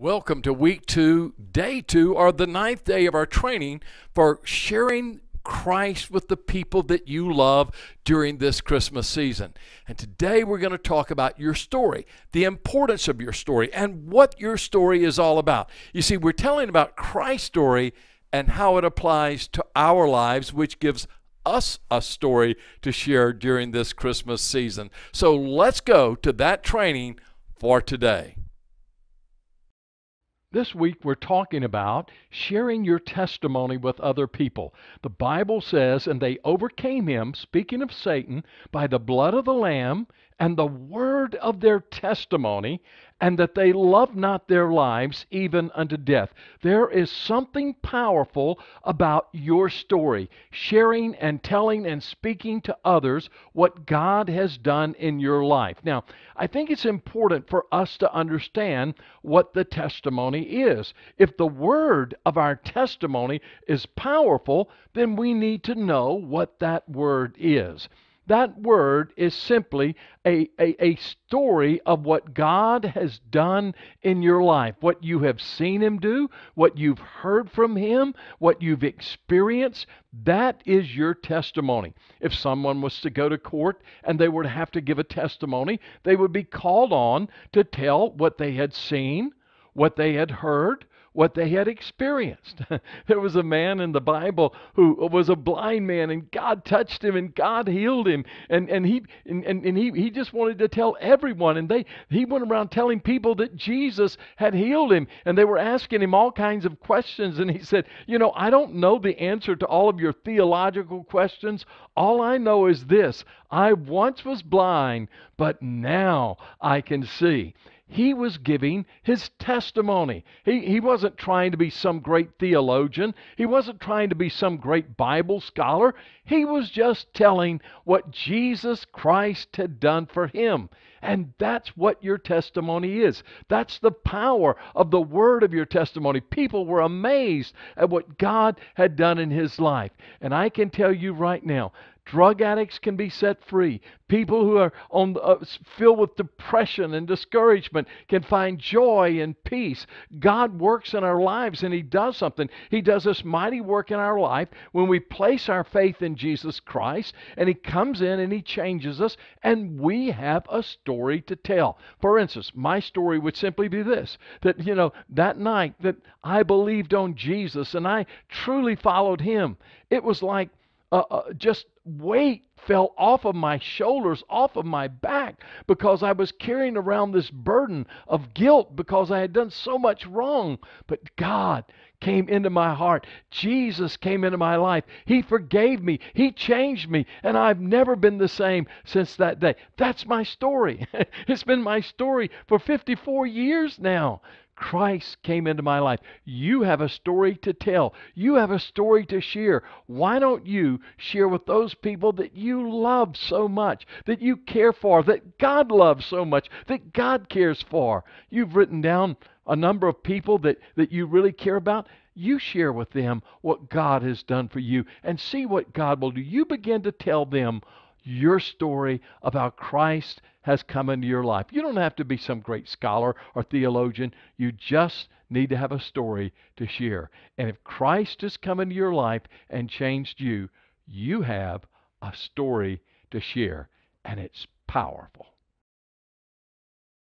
Welcome to week two, day two, or the ninth day of our training for sharing Christ with the people that you love during this Christmas season. And today we're going to talk about your story, the importance of your story, and what your story is all about. You see, we're telling about Christ's story and how it applies to our lives, which gives us a story to share during this Christmas season. So let's go to that training for today. This week, we're talking about sharing your testimony with other people. The Bible says, and they overcame him, speaking of Satan, by the blood of the Lamb and the word of their testimony, and that they love not their lives even unto death. There is something powerful about your story, sharing and telling and speaking to others what God has done in your life. Now, I think it's important for us to understand what the testimony is. If the word of our testimony is powerful, then we need to know what that word is. That word is simply a, a, a, story of what God has done in your life, what you have seen Him do, what you've heard from Him, what you've experienced. That is your testimony. If someone was to go to court and they were to have to give a testimony, they would be called on to tell what they had seen, what they had heard, what they had experienced. there was a man in the Bible who was a blind man and God touched him and God healed him and, and he and, and he, he just wanted to tell everyone and they he went around telling people that Jesus had healed him and they were asking him all kinds of questions and he said, "You know, I don't know the answer to all of your theological questions. All I know is this. I once was blind, but now I can see." He was giving his testimony. He, he wasn't trying to be some great theologian. He wasn't trying to be some great Bible scholar. He was just telling what Jesus Christ had done for him. And that's what your testimony is. That's the power of the word of your testimony. People were amazed at what God had done in his life. And I can tell you right now, Drug addicts can be set free. People who are on, uh, filled with depression and discouragement can find joy and peace. God works in our lives and He does something. He does this mighty work in our life when we place our faith in Jesus Christ and He comes in and He changes us and we have a story to tell. For instance, my story would simply be this that, you know, that night that I believed on Jesus and I truly followed Him, it was like uh, uh, just weight fell off of my shoulders, off of my back, because I was carrying around this burden of guilt because I had done so much wrong. But God came into my heart. Jesus came into my life. He forgave me. He changed me. And I've never been the same since that day. That's my story. it's been my story for 54 years now. Christ came into my life. You have a story to tell. You have a story to share. Why don't you share with those people that you love so much, that you care for, that God loves so much, that God cares for? You've written down a number of people that, that you really care about. You share with them what God has done for you and see what God will do. You begin to tell them your story about Christ has come into your life. You don't have to be some great scholar or theologian. You just need to have a story to share. And if Christ has come into your life and changed you, you have a story to share, and it's powerful.